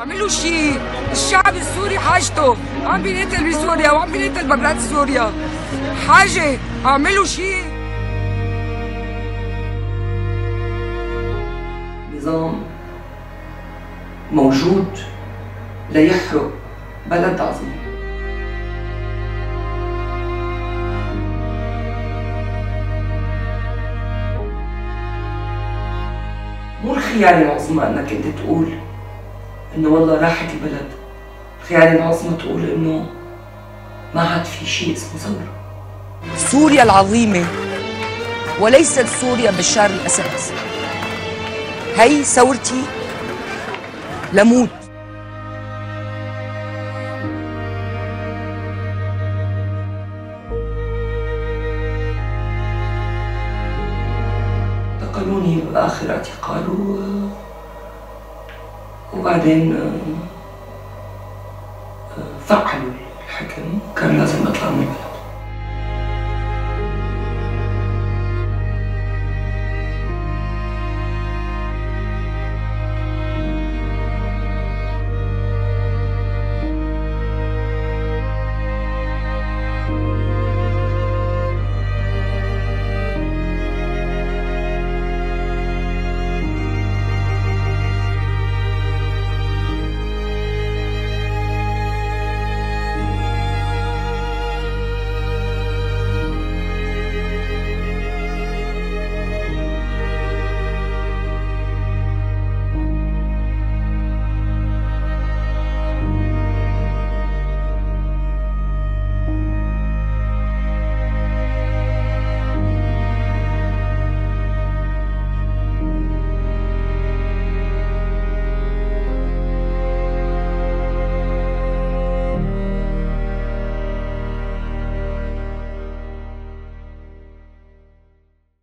عملوا شيء. الشعب السوري حاجته. عم بينقتل بسوريا وعم بينقتل برات سوريا. حاجة. اعملوا شيء. نظام موجود ليحرق بلد عظيم. مو الخيانة العظمى انك انت تقول إنه والله راحت البلد. الخيانة العظمى تقول إنه ما عاد في شيء اسمه ثورة سوريا العظيمة وليست سوريا بشار الأسد. هي ثورتي لموت. نقلوني بآخر اعتقال و... وبعدين آه، فعلوا الحكم. كان لازم أطلع من البلد.